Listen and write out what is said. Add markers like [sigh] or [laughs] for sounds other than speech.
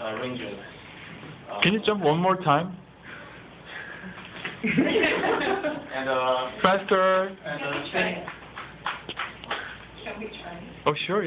uh. Uh, Can you jump one more time? [laughs] And uh, Faster. and uh, Shall we try? Oh, sure.